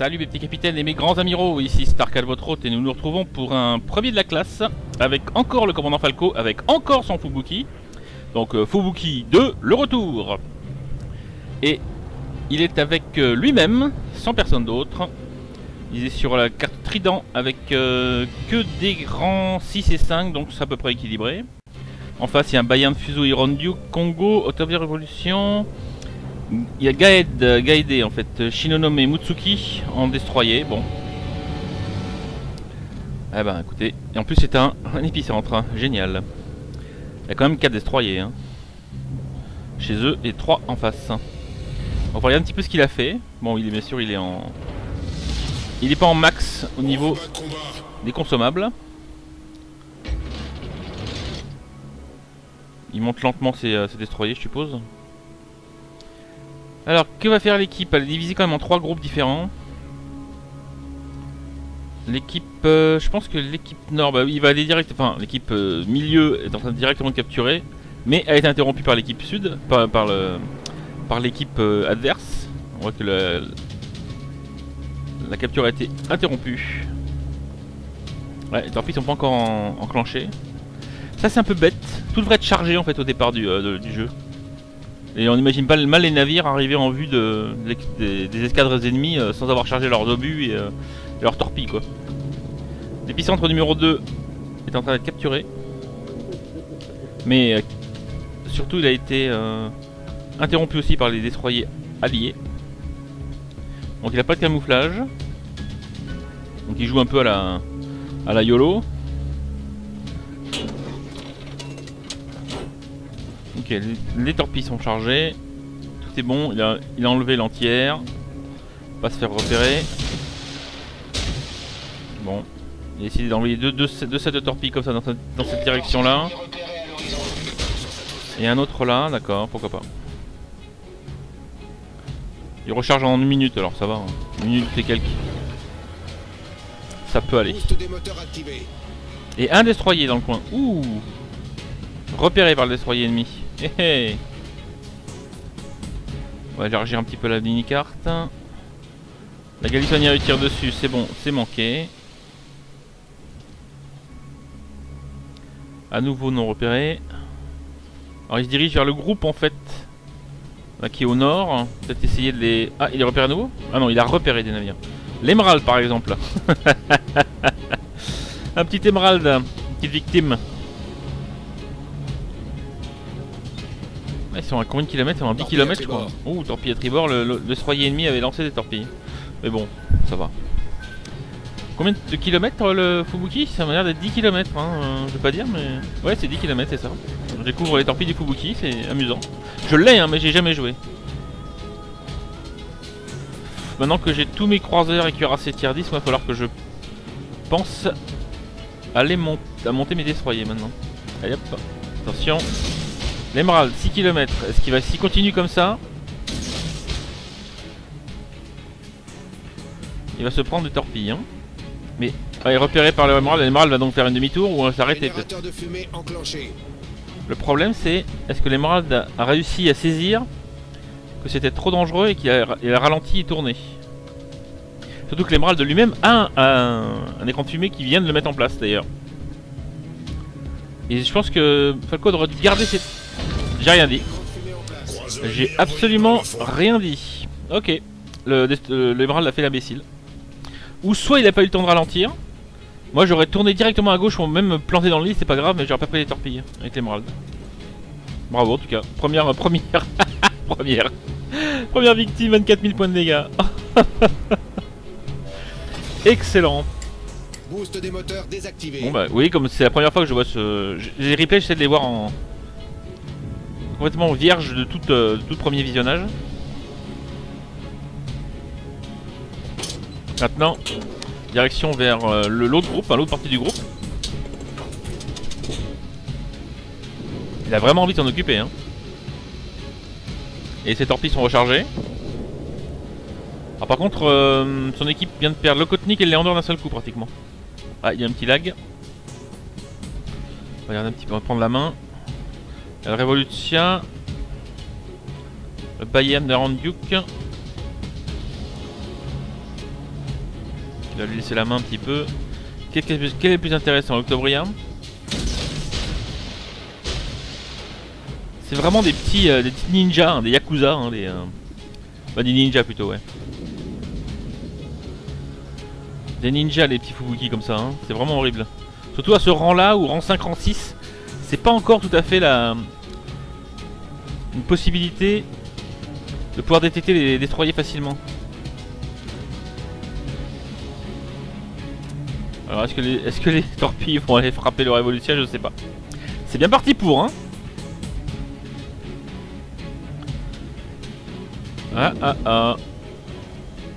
Salut mes petits capitaines et mes grands amiraux, ici Starkal votre hôte et nous nous retrouvons pour un premier de la classe avec encore le commandant Falco, avec encore son Fubuki. Donc euh, Fubuki 2, le retour. Et il est avec euh, lui-même, sans personne d'autre. Il est sur la carte Trident avec euh, que des grands 6 et 5, donc c'est à peu près équilibré. En face, il y a un Bayan Fuso Hirondu, Congo, Octobre Révolution. Il y a Gaed, euh, Gaede en fait, Shinonome et Mutsuki en destroyer, bon. Eh ben écoutez, et en plus c'est un, épicentre, hein, génial. Il y a quand même 4 destroyers hein. chez eux et 3 en face. On va regarder un petit peu ce qu'il a fait. Bon, il est bien sûr, il est en... Il est pas en max au niveau des consommables. Il monte lentement ses, euh, ses destroyers, je suppose. Alors, que va faire l'équipe? Elle est divisée quand même en trois groupes différents. L'équipe, euh, je pense que l'équipe nord, bah il va aller direct, enfin l'équipe euh, milieu est en train de directement capturer, mais elle a été interrompue par l'équipe sud, par, le, par l'équipe euh, adverse. On voit que la capture a été interrompue. Ouais, les torpilles sont pas encore en- enclenchées. Ça c'est un peu bête. Tout devrait être chargé en fait au départ du jeu. Et on n'imagine pas mal les navires arriver en vue des, escadres ennemies euh, sans avoir chargé leurs obus et, euh, leurs torpilles quoi. L'épicentre numéro 2 est en train d'être capturé. Mais euh, surtout il a été interrompu aussi par les destroyers alliés. Donc il n'a pas de camouflage. Donc il joue un peu à la, à la YOLO. Ok, les, les torpilles sont chargées. Tout est bon, il a, il a enlevé l'entière. Pas se faire repérer. Bon. Il a décidé d'envoyer deux, deux, deux sets de torpilles comme ça dans, cette- dans cette direction là. Et un autre là, d'accord, pourquoi pas. Il recharge en une minute alors ça va. hein. Une minute et quelques. Ça peut aller. Et un destroyer dans le coin. Ouh Repéré par le destroyer ennemi. On va élargir un petit peu la mini-carte. La Galisonière lui tire dessus, c'est bon, c'est manqué. À nouveau non repéré. Alors il se dirige vers le groupe en fait. Qui est au nord. Peut-être essayer de les... Ah, il est repéré à nouveau? Ah non, il a repéré des navires. L'émerald par exemple. Un petit émerald, une petite victime. Ils sont à combien de kilomètres Ils sont à 10 Torpille km je crois. Ouh, torpille à tribord, le destroyer ennemi avait lancé des torpilles. Mais bon, ça va. Combien de kilomètres le Fubuki? Ça m'a l'air d'être 10 km, hein, euh, je vais pas dire, mais... Ouais, c'est 10 km, c'est ça. Je découvre les torpilles du Fubuki, c'est amusant. Je l'ai, hein, mais j'ai jamais joué. Maintenant que j'ai tous mes croiseurs et cuirassés tier 10, il va falloir que je pense aller mon- à monter mes destroyers maintenant. Allez hop, attention. L'émerald, 6 km. Est-ce qu'il va s'il continue comme ça Il va se prendre des torpilles. Hein. Mais ouais, repéré par l'émerald, l'émerald va donc faire une demi-tour ou s'arrêter peut-être. Le problème c'est est-ce que l'émerald a- réussi à saisir que c'était trop dangereux et qu'il a, il a ralenti et tourné? Surtout que l'émerald de lui-même a un, écran de fumée qui vient de le mettre en place d'ailleurs. Et je pense que Falco aurait dû garder ses... J'ai rien dit. J'ai absolument rien dit. Ok. Le, dest- euh, l'émerald a fait l'imbécile. Ou soit il a pas eu le temps de ralentir. Moi j'aurais tourné directement à gauche ou même me planté dans le lit, c'est pas grave, mais j'aurais pas pris les torpilles avec l'émerald. Bravo en tout cas. Première, euh, première, première, première victime, 24 000 points de dégâts. Excellent. Boost des moteurs désactivés. Bon bah oui, comme c'est la première fois que je vois ce... Les replays, j'essaie de les voir en... Complètement vierge de tout, euh, tout premier visionnage. Maintenant, direction vers euh, l'autre groupe, l'autre partie du groupe. Il a vraiment envie de s'en occuper. Hein. Et ses torpilles sont rechargées. Par contre, euh, son équipe vient de perdre le Kotnik et le Léandre d'un seul coup pratiquement. Ah, il y a un petit lag. Regarder un petit peu, on va prendre la main. Le Revolutia. Le Bayern de Randuk. Il va lui laisser la main un petit peu. Quel, est le plus intéressant Octobrien C'est vraiment des petits, euh, des petits ninjas, hein, des yakuza, hein, des, euh, bah, des ninjas plutôt, ouais. Des ninjas, les petits fubuki comme ça, hein. c'est vraiment horrible. Surtout à ce rang-là, ou rang 5, rang 6, c'est pas encore tout à fait la une possibilité de pouvoir détecter les destroyers facilement. Alors est-ce que, les, torpilles vont aller frapper le révolution Je sais pas. C'est bien parti pour, hein Ah ah ah.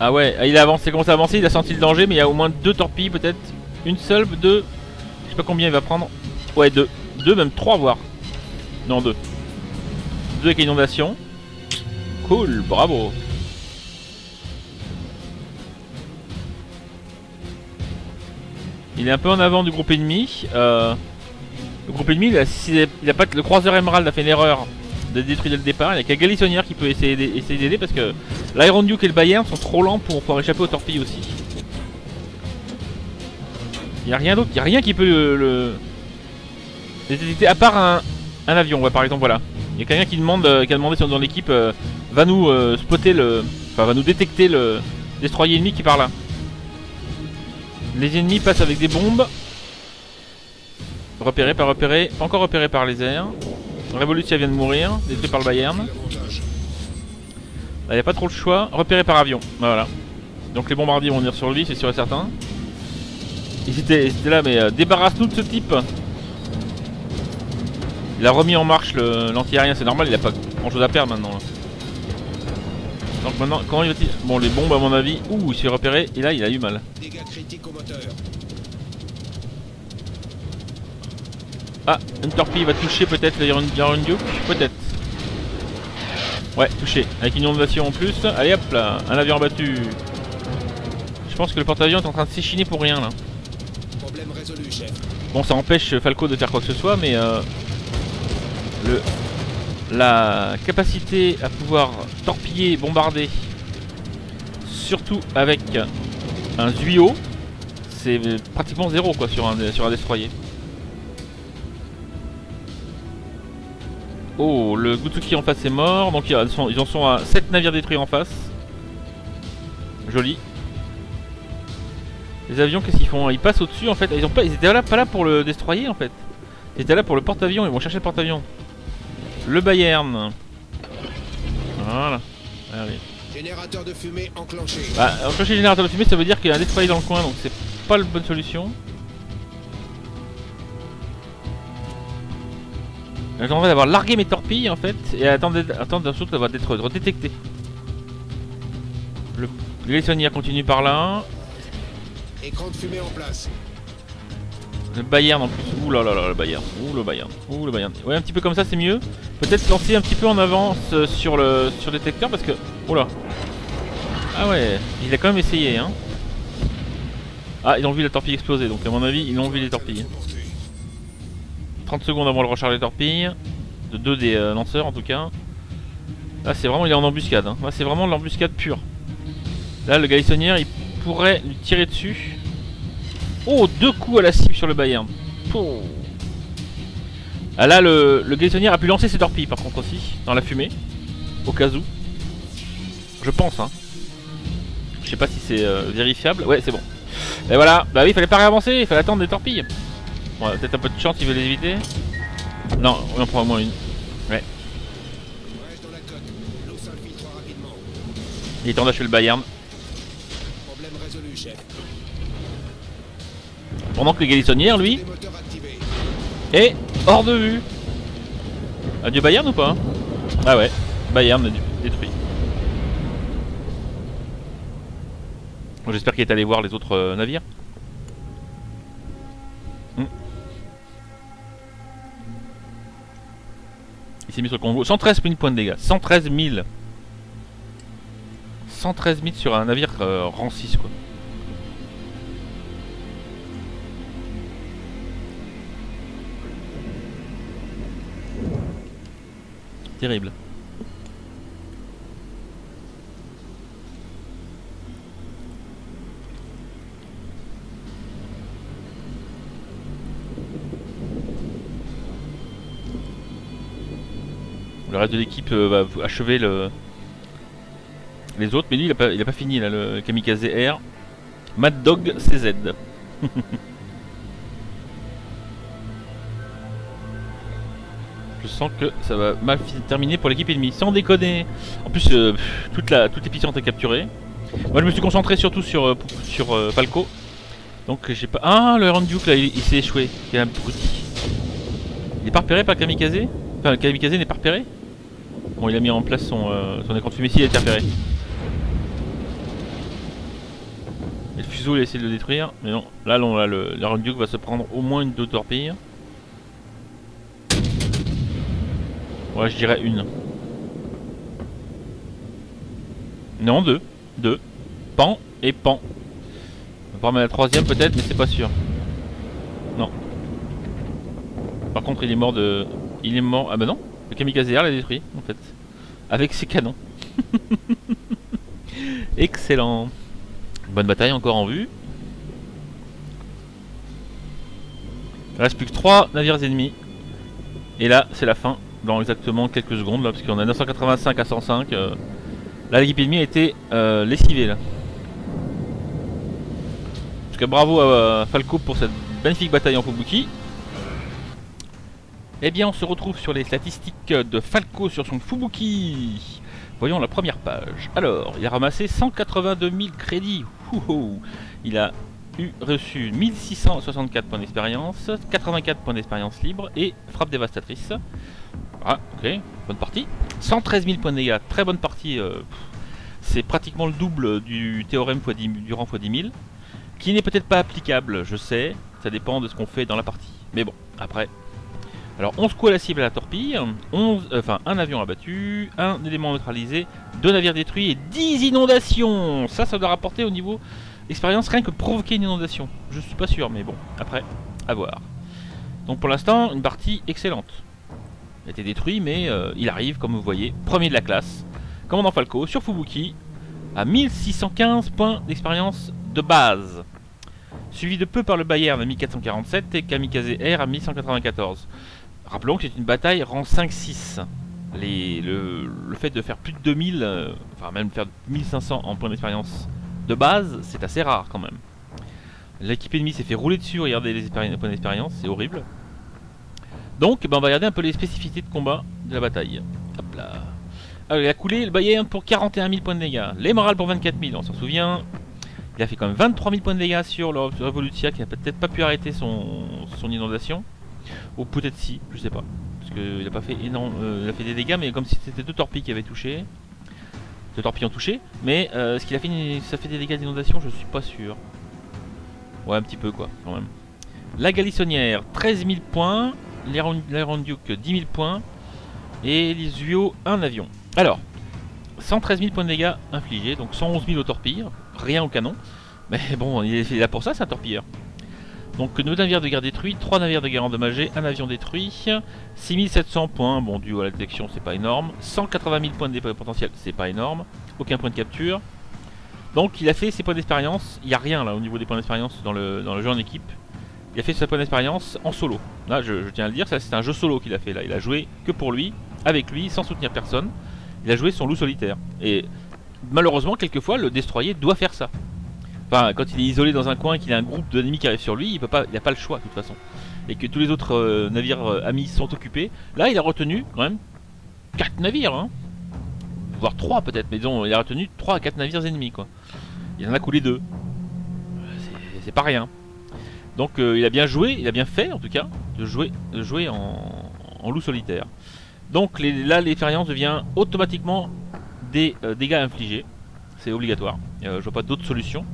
Ah ouais, ah, il a avancé, il commence à avancer, il a senti le danger, mais il y a au moins deux torpilles peut-être. Une seule, deux. Je sais pas combien il va prendre. Ouais, deux. Deux, même trois voire. Non, deux. Deux avec inondation. Cool, bravo. Il est un peu en avant du groupe ennemi. Euh, le groupe ennemi, il a, il a pas, le croiseur émerald a fait une erreur de détruire dès le départ. Il n'y a qu'à Galissonière qui peut essayer d'aider parce que l'Iron Duke et le Bayern sont trop lents pour pouvoir échapper aux torpilles aussi. Il n'y a rien d'autre, il n'y a rien qui peut le, à part un, avion. Ouais, par exemple, voilà. Il y a quelqu'un qui demande, euh, qui a demandé si dans l'équipe euh, va nous euh, spotter le, enfin va nous détecter le destroyer ennemi qui part là. Les ennemis passent avec des bombes. Repéré, pas repéré, encore repéré par les airs. Révolution vient de mourir, détruit par le Bayern. L'avantage. Là, y a pas trop le choix. Repéré par avion. Voilà. Donc les bombardiers vont venir sur lui, c'est sûr et certain. Ils étaient, là, mais débarrasse-nous de ce type. Il a remis en marche l'anti-aérien, c'est normal, il a pas grand chose à perdre maintenant. là. Donc maintenant, comment il va-t-il? Bon, les bombes, à mon avis. Ouh, il s'est repéré, et là, il a eu mal. Ah, une torpille va toucher peut-être l'Iron Duke? Peut-être. Ouais, touché. Avec une inondation en plus. Allez hop là, un avion abattu. Je pense que le porte-avions est en train de s'échiner pour rien là. Problème résolu, chef. Bon, ça empêche Falco de faire quoi que ce soit, mais euh, le, la capacité à pouvoir torpiller, bombarder, surtout avec un Zuio, c'est pratiquement zéro quoi sur un, sur un destroyer. Oh, le Gutsuki en face est mort, donc ils en sont, ils en sont à 7 navires détruits en face. Joli. Les avions, qu'est-ce qu'ils font Ils passent au-dessus en fait. Ils, pas, ils étaient là, pas là pour le destroyer en fait. Ils étaient là pour le porte-avions. Ils vont chercher le porte-avions. Le Bayern. Voilà. Allez. Générateur de fumée enclenché. Bah, enclencher le générateur de fumée, ça veut dire qu'il y a un destroyer dans le coin, donc c'est pas la bonne solution. J'ai envie d'avoir largué mes torpilles en fait et attendre, attendre surtout d'avoir d'être redétecté. Le Glissonier continue par là. Écran de fumée en place. Le Bayern en plus. Ouh là là là, le Bayern. Ouh le Bayern. Ouh le Bayern. Ouais, un petit peu comme ça, c'est mieux. Peut-être lancer un petit peu en avance euh, sur le sur détecteur parce que. Oh là. Ah ouais, il a quand même essayé, hein. Ah, ils ont vu la torpille exploser, donc à mon avis, ils ont vu les torpilles. 30 secondes avant le recharge des torpilles. De deux des euh, lanceurs en tout cas. Là, c'est vraiment, il est en embuscade. Hein. Là, c'est vraiment de l'embuscade pure. Là, le Galissonnière, il pourrait lui tirer dessus. Oh, deux coups à la cible sur le Bayern. Pouh. Ah là, le, le a pu lancer ses torpilles par contre aussi, dans la fumée. Au cas où. Je pense, hein. Je sais pas si c'est euh, vérifiable. Ouais, c'est bon. Et voilà. Bah oui, il fallait pas réavancer, il fallait attendre des torpilles. Bon, peut-être un peu de chance, il veut les éviter. Non, on en prend au moins une. Rapidement. Il est temps d'achever le Bayern. Problème résolu, chef. Pendant que le Galissonnière, lui, est hors de vue. Adieu Bayern ou pas Ah ouais, Bayern dé- détruit. J'espère qu'il est allé voir les autres euh, navires. Hmm. Il s'est mis sur le Congo. 113 000 points de dégâts. 113 000. 113 000 sur un navire euh, rang 6 quoi. Terrible. Le reste de l'équipe euh, va achever le... les autres, mais lui il a pas, il a pas fini là, le kamikaze R. Mad Dog CZ. sens que ça va mal terminer pour l'équipe ennemie, sans déconner. En plus, euh, toute la l'épicentre est capturée. Moi, je me suis concentré surtout sur euh, euh, Falco. Donc, j'ai pas. Ah, le Randuke là, il, il s'est échoué. Il est pas repéré par Kamikaze? Enfin, le Kamikaze n'est pas repéré? Bon, il a mis en place son, écran de fumée, si, il a été repéré. Et le fuseau, il a essayé de le détruire. Mais non, là, le, le Randuke va se prendre au moins une deux torpilles. Ouais, je dirais une. Non, deux. Deux. Pan et pan. On va mettre la troisième peut-être, mais c'est pas sûr. Non. Par contre, il est mort de. Il est mort. Ah bah non. Le kamikaze l'a détruit, en fait. Avec ses canons. Excellent. Bonne bataille encore en vue. Il reste plus que 3 navires ennemis. Et là, c'est la fin. Dans exactement quelques secondes, là, parce qu'on a 985 à 105. euh, Là, l'équipe ennemie a été euh, lessivée, là. En tout cas, bravo à Falco pour cette magnifique bataille en Fubuki. Eh bien, on se retrouve sur les statistiques de Falco sur son Fubuki. Voyons la première page. Alors, il a ramassé 182 000 crédits. Il a eu reçu 1664 points d'expérience, 84 points d'expérience libre et frappe dévastatrice. Ah, ok, bonne partie. 113 000 points de dégâts, très bonne partie. euh, C'est pratiquement le double du théorème 10, du rang x 10 000. Qui n'est peut-être pas applicable, je sais. Ça dépend de ce qu'on fait dans la partie. Mais bon, après. Alors, 11 coups à la cible à la torpille, 11, euh, enfin un avion abattu, un élément neutralisé, deux navires détruits et 10 inondations Ça, ça doit rapporter au niveau expérience rien que provoquer une inondation. Je suis pas sûr, mais bon, après, à voir. Donc pour l'instant, une partie excellente. Il a été détruit, mais euh, il arrive, comme vous voyez, premier de la classe. Commandant Falco sur Fubuki, à 1615 points d'expérience de base. Suivi de peu par le Bayern à 1447 et Kamikaze Air à 1194. Rappelons que c'est une bataille rang 5-6. Les- Le, fait de faire plus de 2000, euh, enfin même faire 1500 en points d'expérience de base, c'est assez rare quand même. L'équipe ennemie s'est fait rouler dessus, regardez les points d'expérience, c'est horrible. Donc, ben, on va regarder un peu les spécificités de combat de la bataille. Hop là. Alors, il a coulé le Bayern pour 41 000 points de dégâts. L'émerald pour 24 000, on s'en souvient. Il a fait quand même 23 000 points de dégâts sur le Revolutia qui n'a peut-être pas pu arrêter son, son inondation. Ou peut-être si, je sais pas. Parce qu'il a pas fait énorme. euh, il a fait des dégâts, mais comme si c'était deux torpilles qui avaient touché. Deux torpilles ont touché. Mais euh, ce qu'il a fait, ça fait des dégâts d'inondation, je suis pas sûr. Ouais, un petit peu quoi, quand même. La Galissonnière, 13 000 points. L'Aéronduc, 10 000 points. Et les UO, un avion. Alors, 113 000 points de dégâts infligés, donc 111 000 au torpille, rien au canon. Mais bon, il est là pour ça, c'est un torpilleur. Donc 2 navires de guerre détruits, 3 navires de guerre endommagés, un avion détruit, 6700 points, bon dû à la détection c'est pas énorme, 180 000 points de dépôt potentiel c'est pas énorme, aucun point de capture. Donc il a fait ses points d'expérience, il n'y a rien là au niveau des points d'expérience dans le, dans le jeu en équipe. Il a fait ses points d'expérience en solo. Là je, tiens à le dire, ça c'est un jeu solo qu'il a fait là, il a joué que pour lui, avec lui, sans soutenir personne. Il a joué son loup solitaire. Et malheureusement quelquefois le destroyer doit faire ça. Enfin, quand il est isolé dans un coin et qu'il a un groupe d'ennemis qui arrive sur lui, il peut pas, pas le choix de toute façon. Et que tous les autres euh, navires euh, amis sont occupés. Là, il a retenu quand même 4 navires, hein. voire 3 peut-être, mais disons, il a retenu 3 à 4 navires ennemis quoi. Il en a coulé 2. C'est pas rien. Donc euh, il a bien joué, il a bien fait en tout cas, de jouer, de jouer en, loup solitaire. Donc là, l'expérience devient automatiquement des euh, dégâts infligés. C'est obligatoire. Euh, je vois pas d'autre solution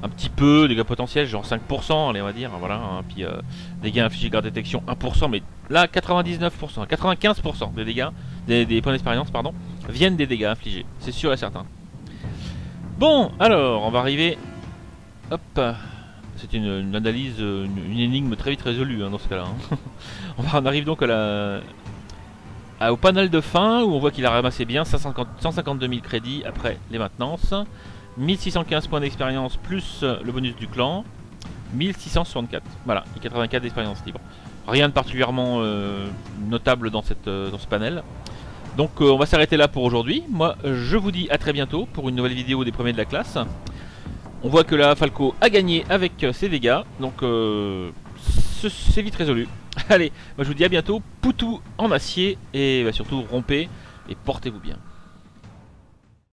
un petit peu, dégâts potentiels, genre 5%, allez, on va dire, voilà, hein, puis dégâts infligés garde détection 1%, mais là 99%, 95% des dégâts, des points d'expérience, pardon, viennent des dégâts infligés, c'est sûr et certain. Bon, alors, on va arriver, hop, c'est une, analyse, une, énigme très vite résolue hein, dans ce cas-là. hein. on, arrive donc au panel de fin où on voit qu'il a ramassé bien 150 152 000 crédits après les maintenances. 1615 points d'expérience plus le bonus du clan. 1664. Voilà, et 84 d'expérience libre. Rien de particulièrement euh, notable euh, dans ce panel. Donc euh, on va s'arrêter là pour aujourd'hui. Moi je vous dis à très bientôt pour une nouvelle vidéo des premiers de la classe. On voit que la Falco a gagné avec euh, ses dégâts, donc euh, ce- c'est vite résolu. Allez, moi je vous dis à bientôt, poutou en acier et bah, surtout rompez et portez-vous bien.